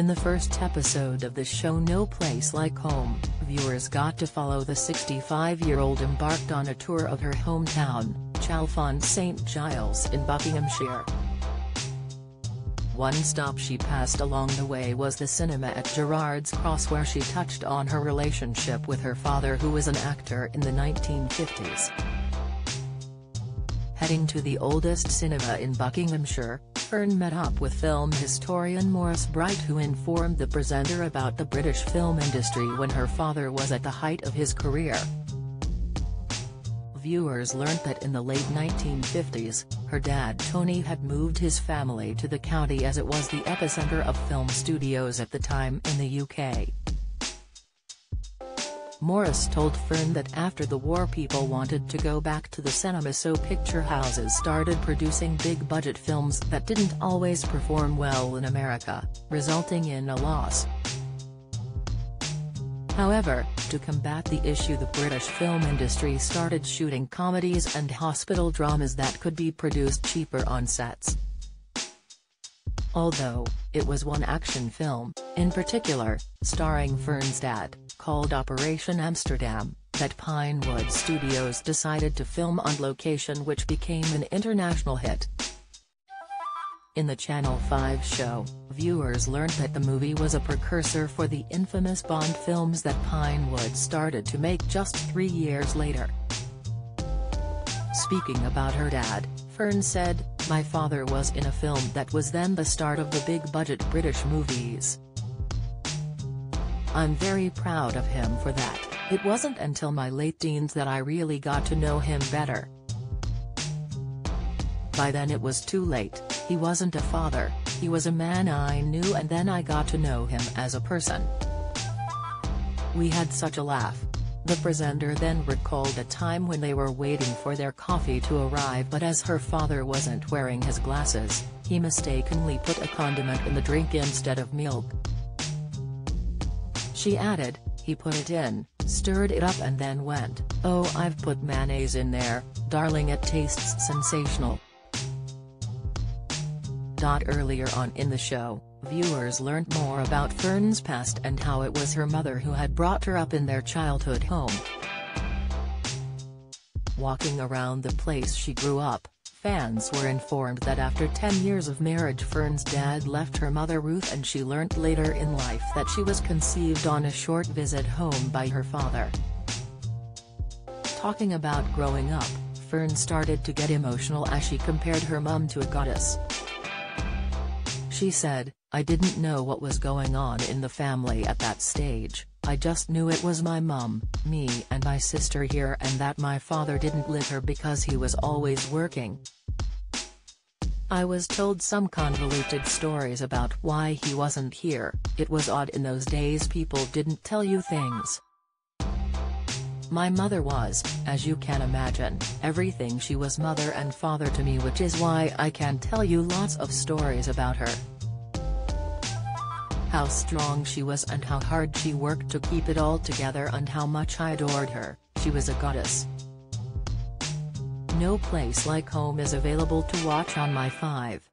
In the first episode of the show No Place Like Home, viewers got to follow the 65-year-old embarked on a tour of her hometown, Chalfont St Giles in Buckinghamshire. One stop she passed along the way was the cinema at Gerrards Cross where she touched on her relationship with her father who was an actor in the 1950s. Heading to the oldest cinema in Buckinghamshire, Fern met up with film historian Morris Bright who informed the presenter about the British film industry when her father was at the height of his career. Viewers learnt that in the late 1950s, her dad Tony had moved his family to the county as it was the epicenter of film studios at the time in the UK. Morris told Fern that after the war people wanted to go back to the cinema so picture houses started producing big-budget films that didn't always perform well in America, resulting in a loss. However, to combat the issue the British film industry started shooting comedies and hospital dramas that could be produced cheaper on sets. Although, it was one action film, in particular, starring Fern's dad, called Operation Amsterdam, that Pinewood Studios decided to film on location which became an international hit. In the Channel 5 show, viewers learned that the movie was a precursor for the infamous Bond films that Pinewood started to make just three years later. Speaking about her dad, Fern said, My father was in a film that was then the start of the big-budget British movies. I'm very proud of him for that, it wasn't until my late teens that I really got to know him better. By then it was too late, he wasn't a father, he was a man I knew and then I got to know him as a person. We had such a laugh. The presenter then recalled a time when they were waiting for their coffee to arrive but as her father wasn't wearing his glasses, he mistakenly put a condiment in the drink instead of milk. She added, he put it in, stirred it up and then went, oh I've put mayonnaise in there, darling it tastes sensational. Earlier on in the show, viewers learned more about Fern's past and how it was her mother who had brought her up in their childhood home. Walking around the place she grew up, Fans were informed that after 10 years of marriage Fern's dad left her mother Ruth and she learnt later in life that she was conceived on a short visit home by her father. Talking about growing up, Fern started to get emotional as she compared her mum to a goddess. She said, I didn't know what was going on in the family at that stage, I just knew it was my mum, me and my sister here and that my father didn't live her because he was always working. I was told some convoluted stories about why he wasn't here, it was odd in those days people didn't tell you things. My mother was, as you can imagine, everything she was mother and father to me which is why I can tell you lots of stories about her how strong she was and how hard she worked to keep it all together and how much I adored her, she was a goddess. No Place Like Home is available to watch on My 5.